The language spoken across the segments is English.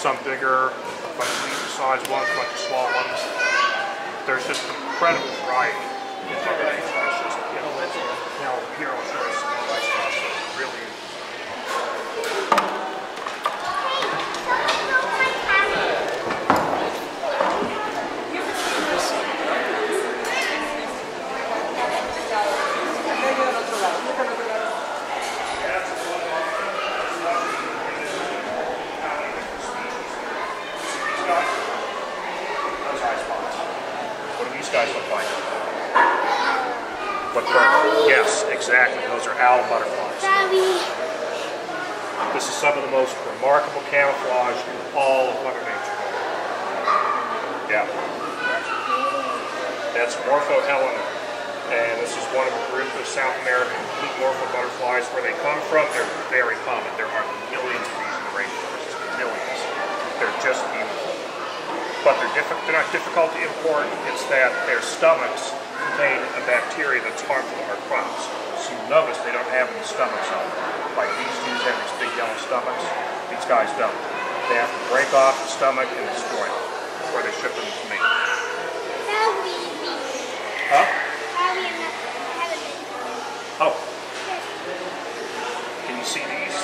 some bigger, a bunch of medium-sized ones, a bunch of small ones. There's just incredible variety. It's just, you know, now here spots that really those high spots. What do these guys look like? What color? Uh, yes, exactly. Those are owl butterflies. This is some of the most remarkable camouflage in all of Mother Nature. Yeah. That's Morpho helena. And this is one of a group of South American blue morpho butterflies. Where they come from, they're very common. There are millions of these in the rainforest. Millions. They're just beautiful. But they're, diffi- they're not difficult to import. It's that their stomachs contain a bacteria that's harmful to our crops. So you notice they don't have any stomachs on them. Like these dudes have these big yellow stomachs. These guys don't. They have to break off the stomach and destroy it before they ship them to me. Huh? Daddy, I'm not having it. Oh, can you see these?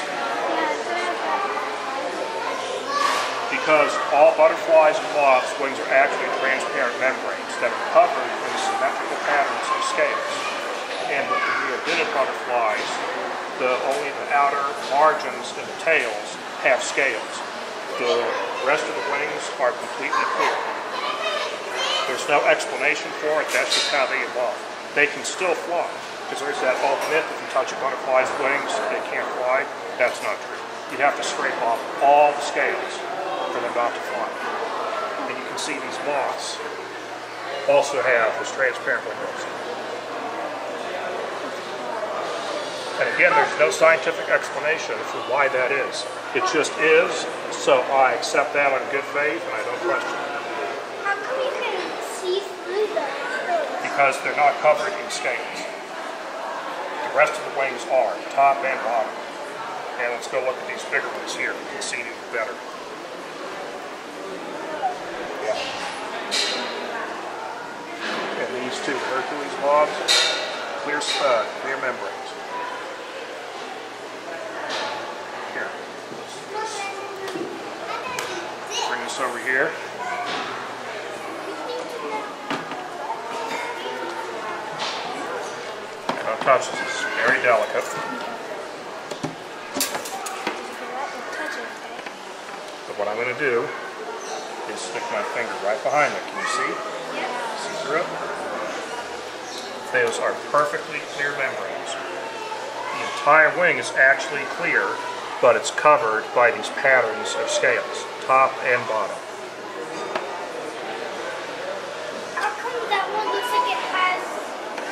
Because all butterflies and moths' wings are actually transparent membranes that are covered in symmetrical patterns of scales. And with the riodinid butterflies, the only the outer margins and the tails have scales. The rest of the wings are completely clear. There's no explanation for it, that's just how they evolve. They can still fly, because there's that old myth, if you touch a butterfly's wings, they can't fly. That's not true. You'd have to scrape off all the scales for them not to fly. And you can see these moths also have this transparent windows. And again, there's no scientific explanation for why that is. It just is, so I accept that on good faith and I don't question it. How come you can see through them? because they're not covered in scales. The rest of the wings are, top and bottom. And let's go look at these bigger ones here. You can see them better. Yeah. These two Hercules moths, clear, uh, clear membranes. Here. Bring this over here. Don't touch this. It's very delicate. But what I'm going to do is stick my finger right behind it. Can you see? See through it? Those are perfectly clear membranes. The entire wing is actually clear, but it's covered by these patterns of scales, top and bottom. How come that one looks like it has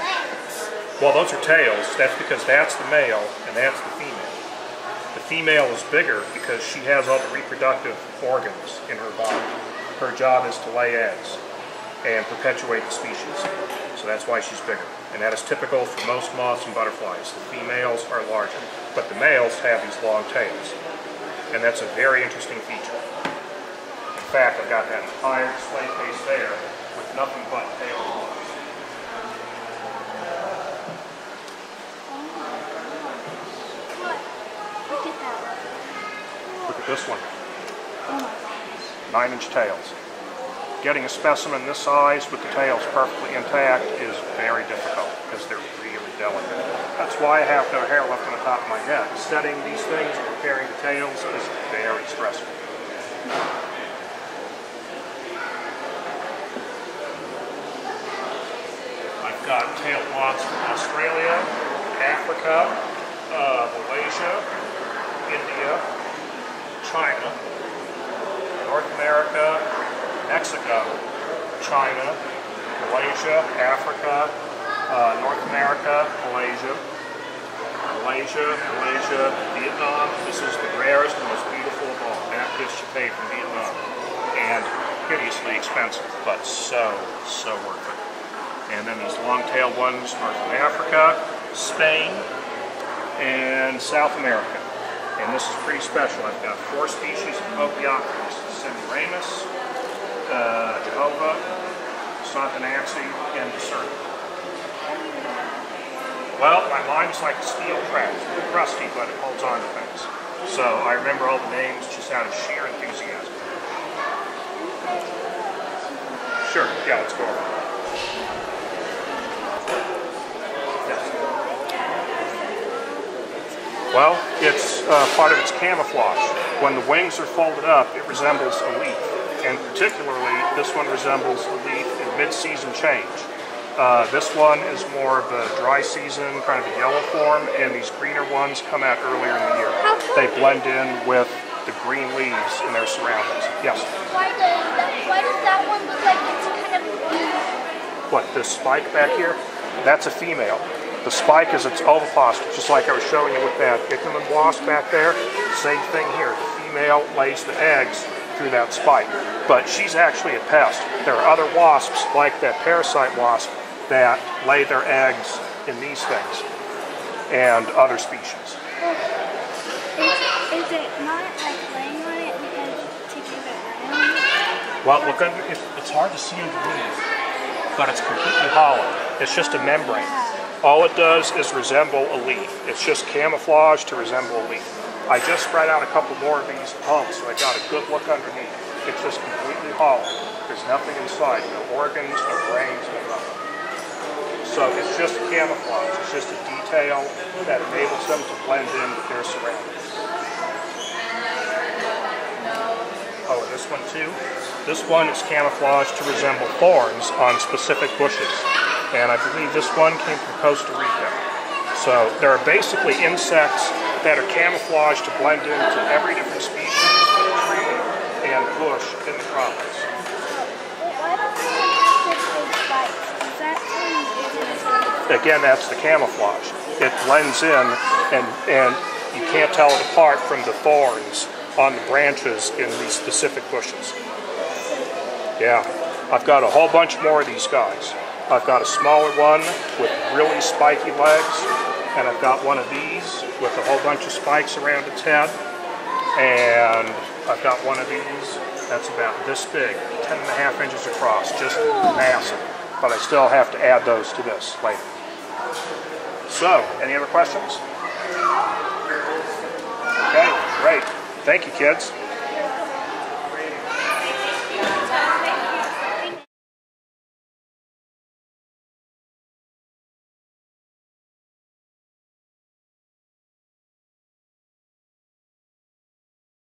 legs? Well, those are tails. That's because that's the male and that's the female. The female is bigger because she has all the reproductive organs in her body. Her job is to lay eggs and perpetuate the species. So that's why she's bigger. And that is typical for most moths and butterflies. The females are larger, but the males have these long tails. And that's a very interesting feature. In fact, I've got that entire display case there with nothing but tail moths. Oh Look at that one. Look at this one. Oh nine inch tails. Getting a specimen this size with the tails perfectly intact is very difficult because they're really delicate. That's why I have no hair left on the top of my head. Studying these things preparing the tails is very stressful. I've got tail moths from Australia, Africa, uh, Malaysia, India, China, North America, Mexico, China, Malaysia, Africa, uh, North America, Malaysia, Malaysia, Malaysia, Vietnam. This is the rarest and most beautiful of all, Baptist Chapet from Vietnam. And hideously expensive, but so, so worth it. And then these long-tailed ones are from Africa, Spain, and South America. And this is pretty special. I've got four species of Copiopteryx. Semiramis, uh, Jehovah, Sonthonnaxi, and Discernment. Well, my mind's like steel trap. It's rusty, but it holds on to things. So I remember all the names just out of sheer enthusiasm. Sure, yeah, let's go over. Well, it's uh, part of its camouflage. When the wings are folded up, it resembles a leaf. And particularly, this one resembles the leaf in mid-season change. Uh, this one is more of a dry season, kind of a yellow form, and these greener ones come out earlier in the year. They blend in with the green leaves in their surroundings. Yes. Why does that, why does that one look like it's kind of What, this spike back here? That's a female. The spike is its ovipositor, just like I was showing you with that ichneumon wasp back there. Same thing here. The female lays the eggs through that spike. But she's actually a pest. There are other wasps, like that parasite wasp, that lay their eggs in these things and other species. Is, is it not like laying on it because to keep it round? Well, look, it's hard to see underneath, but it's completely hollow. It's just a membrane. All it does is resemble a leaf. It's just camouflage to resemble a leaf. I just spread out a couple more of these humps, so I got a good look underneath. It's just completely hollow. There's nothing inside, no organs, no brains, no nothing. So it's just camouflage. It's just a detail that enables them to blend in with their surroundings. Oh, this one too. This one is camouflaged to resemble thorns on specific bushes. And I believe this one came from Costa Rica. So there are basically insects that are camouflaged to blend into every different species of tree and bush in the tropics. Again, that's the camouflage. It blends in and, and you can't tell it apart from the thorns on the branches in these specific bushes. Yeah, I've got a whole bunch more of these guys. I've got a smaller one with really spiky legs, and I've got one of these with a whole bunch of spikes around its head, and I've got one of these that's about this big, 10 and a half inches across, just massive. But I still have to add those to this later. So, any other questions? Okay, great. Thank you, kids.